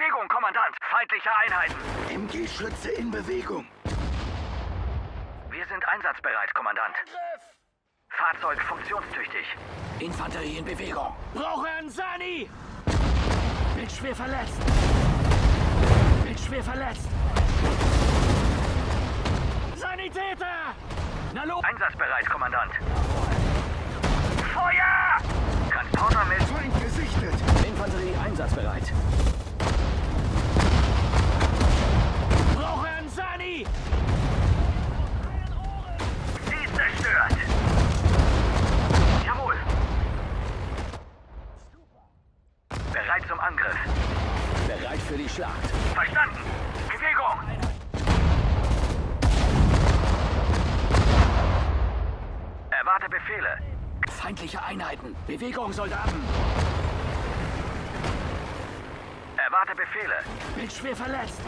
Bewegung, Kommandant. Feindliche Einheiten. MG-Schütze in Bewegung. Wir sind einsatzbereit, Kommandant. Fahrzeug funktionstüchtig. Infanterie in Bewegung. Brauche einen Sani! Bin schwer verletzt. Bin schwer verletzt. Sanitäter! Na los! Einsatzbereit, Kommandant. Feuer! Transporter mit Feind gesichtet. Infanterie einsatzbereit. Brauche Sani! Sie ist zerstört. Jawohl. Bereit zum Angriff. Bereit für die Schlacht. Verstanden. Bewegung. Erwarte Befehle. Feindliche Einheiten. Bewegung, Soldaten. Erwarte Befehle. Bin schwer verletzt.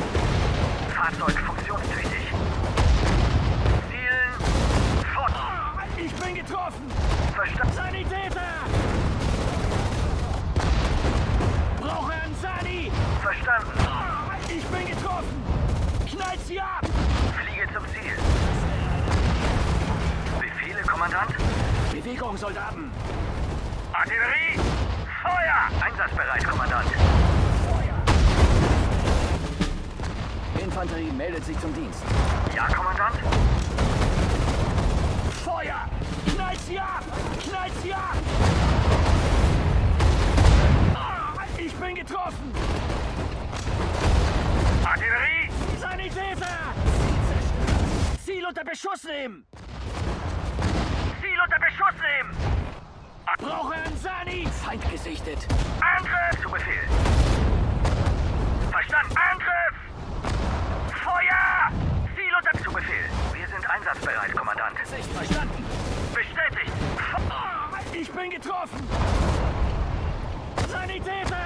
Fahrzeug funktionstüchtig. Zielen. Fort. Ich bin getroffen! Verstanden. Sanitäter! Brauche einen Sani! Verstanden. Ich bin getroffen! Knallt sie ab! Fliege zum Ziel. Befehle, Kommandant? Bewegung, Soldaten. Artillerie! Feuer! Einsatzbereit, Kommandant. Infanterie meldet sich zum Dienst. Ja, Kommandant? Feuer! Knallt sie ab! Knallt sie ab! Ich bin getroffen! Artillerie! Sanitäter! Ziel unter Beschuss nehmen! Ziel unter Beschuss nehmen! Brauche einen Sani! Feind gesichtet. Angriff! Zu Befehl. Verstanden. Angriff! Feuer! Ziel unter... Zu Befehl. Wir sind einsatzbereit, Kommandant. Sicht verstanden. Bestätigt. Ich bin getroffen! Sanitäter!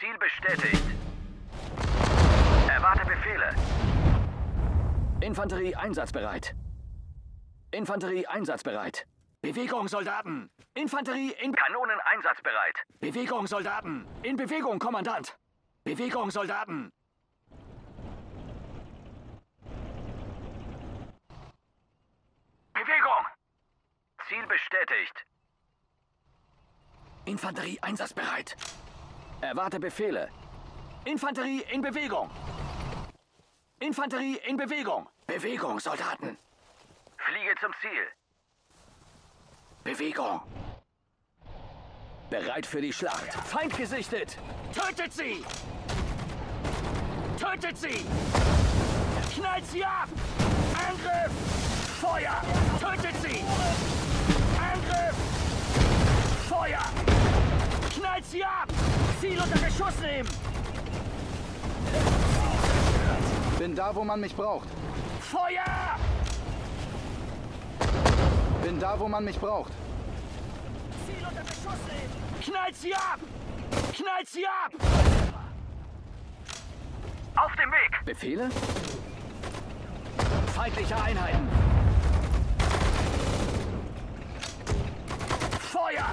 Ziel bestätigt. Erwarte Befehle. Infanterie einsatzbereit. Infanterie einsatzbereit. Bewegung, Soldaten. Infanterie in... Kanonen einsatzbereit. Bewegung, Soldaten. In Bewegung, Kommandant. Bewegung, Soldaten. Bewegung! Ziel bestätigt. Infanterie einsatzbereit. Erwarte Befehle. Infanterie in Bewegung. Infanterie in Bewegung. Bewegung, Soldaten. Fliege zum Ziel. Bewegung. Bereit für die Schlacht. Feind gesichtet. Tötet sie! Tötet sie! Knallt sie ab! Angriff! Feuer! Tötet sie! Angriff! Feuer! Knallt sie ab! Ziel unter Beschuss nehmen! Bin da, wo man mich braucht. Feuer! Bin da, wo man mich braucht. Ziel unter Beschuss nehmen! Knallt sie ab! Knallt sie ab! Auf dem Weg! Befehle? Feindliche Einheiten. Feuer!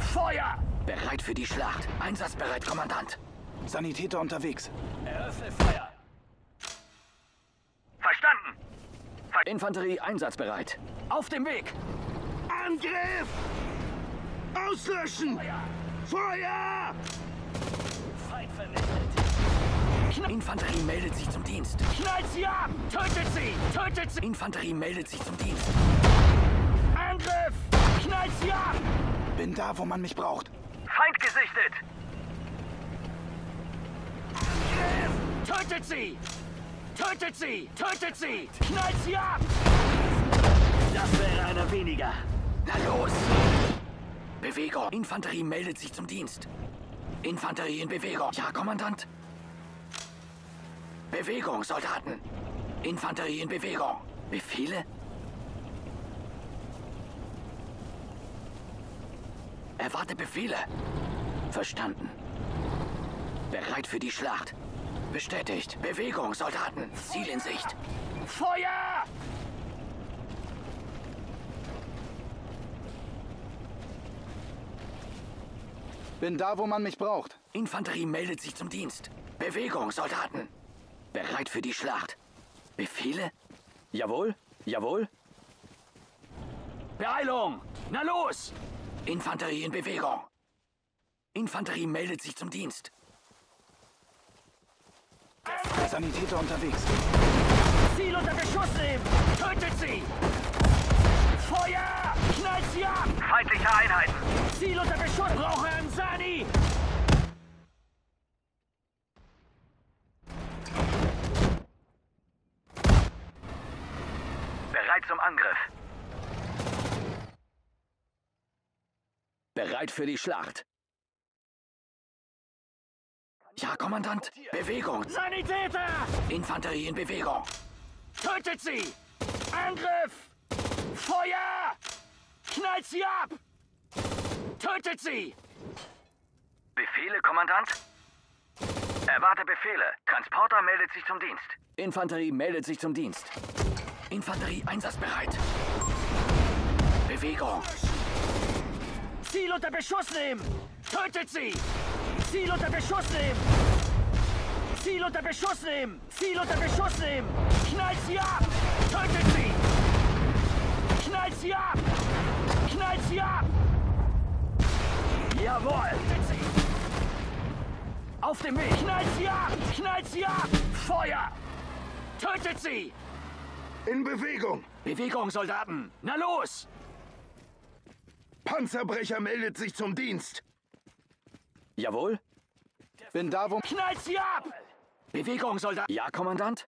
Feuer! Bereit für die Schlacht. Einsatzbereit, Kommandant. Sanitäter unterwegs. Eröffne Feuer. Verstanden. Infanterie einsatzbereit. Auf dem Weg. Angriff! Auslöschen! Feuer! Feind vernichtet! Infanterie meldet sich zum Dienst. Knallt sie ab! Tötet sie! Tötet sie! Infanterie meldet sich zum Dienst. Angriff! Knallt sie ab! Bin da, wo man mich braucht. Feind gesichtet. Tötet sie! Tötet sie! Tötet sie! Knallt sie ab! Das wäre einer weniger. Na los! Bewegung. Infanterie meldet sich zum Dienst. Infanterie in Bewegung. Ja, Kommandant. Bewegung, Soldaten. Infanterie in Bewegung. Befehle? Erwarte Befehle. Verstanden. Bereit für die Schlacht. Bestätigt. Bewegung, Soldaten. Ziel in Sicht. Feuer! Bin da, wo man mich braucht. Infanterie meldet sich zum Dienst. Bewegung, Soldaten. Bereit für die Schlacht. Befehle? Jawohl, jawohl. Beeilung! Na los! Infanterie in Bewegung. Infanterie meldet sich zum Dienst. Sanitäter unterwegs. Ziel unter Beschuss nehmen! Tötet sie! Feuer! Knallt sie ab! Feindliche Einheiten. Ziel unter Beschuss! Brauche einen Sani! Bereit zum Angriff. Bereit für die Schlacht. Ja, Kommandant. Bewegung. Sanitäter! Infanterie in Bewegung. Tötet sie! Angriff! Feuer! Knallt sie ab! Tötet sie! Befehle, Kommandant? Erwarte Befehle. Transporter meldet sich zum Dienst. Infanterie meldet sich zum Dienst. Infanterie einsatzbereit. Bewegung. Ziel unter Beschuss nehmen! Tötet sie! Ziel unter Beschuss nehmen! Ziel unter Beschuss nehmen! Ziel unter Beschuss nehmen! Knallt sie ab! Tötet sie! Knallt sie ab! Knallt sie ab! Jawohl! Auf dem Weg! Knallt sie ab! Knallt sie ab! Feuer! Tötet sie! In Bewegung. Bewegung, Soldaten! Na los! Panzerbrecher meldet sich zum Dienst. Jawohl. Bin da, wo... Knallt sie ab! Bewegung, Soldaten. Ja, Kommandant.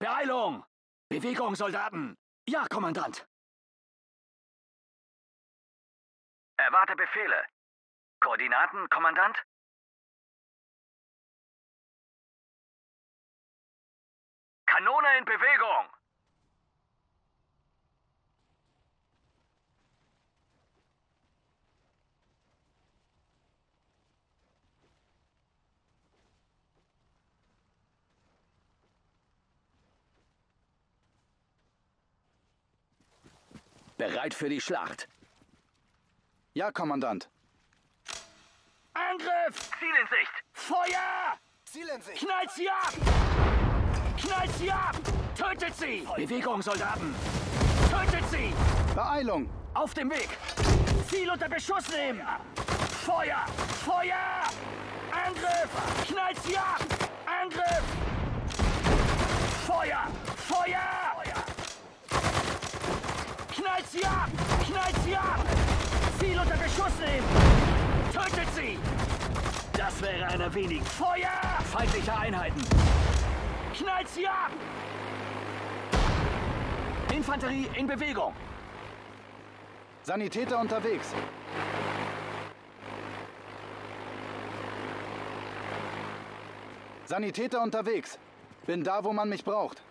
Beeilung! Bewegung, Soldaten. Ja, Kommandant. Erwarte Befehle. Koordinaten, Kommandant? Kanone in Bewegung! Bereit für die Schlacht. Ja, Kommandant. Angriff! Ziel in Sicht! Feuer! Ziel in Sicht. Knallt sie ab! Knallt sie ab! Tötet sie! Bewegung, Soldaten. Tötet sie! Beeilung. Auf dem Weg! Ziel unter Beschuss nehmen! Feuer! Feuer! Angriff! Knallt sie ab! Angriff! Feuer! Feuer! Knallt sie ab! Knallt sie ab! Ziel unter Beschuss nehmen! Tötet sie! Das wäre einer wenigen. Feuer! Feindliche Einheiten. Knallt sie ab! Infanterie in Bewegung. Sanitäter unterwegs. Sanitäter unterwegs. Bin da, wo man mich braucht.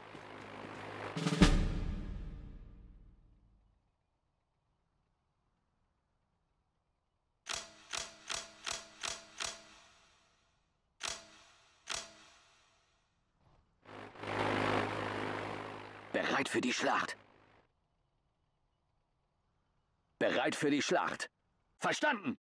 Bereit für die Schlacht. Bereit für die Schlacht. Verstanden!